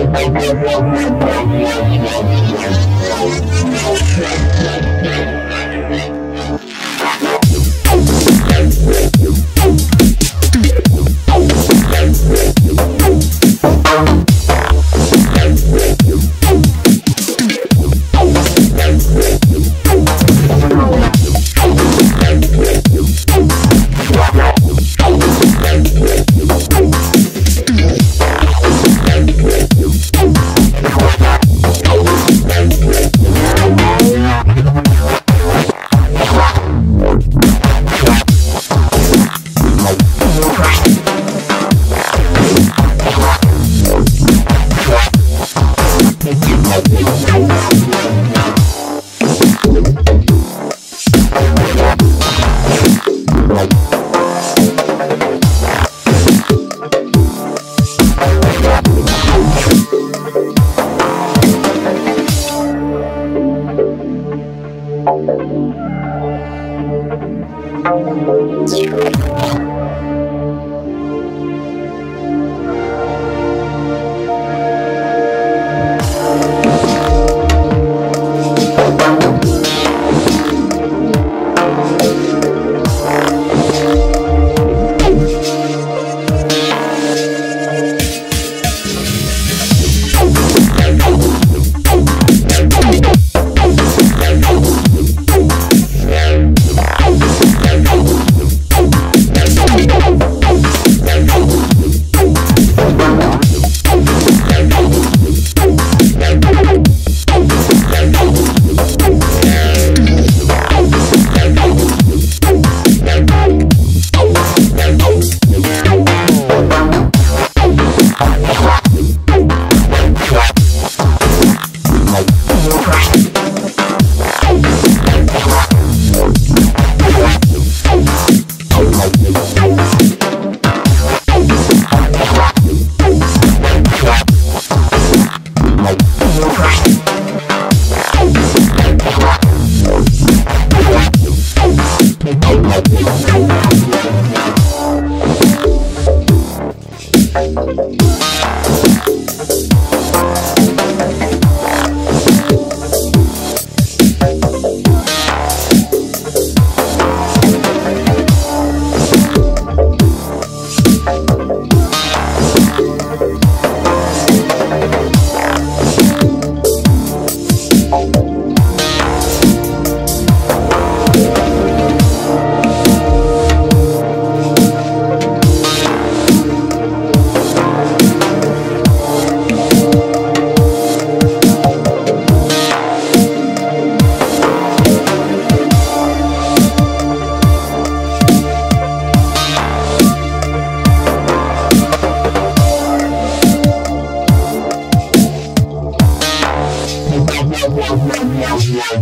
Thank you. Ai, Música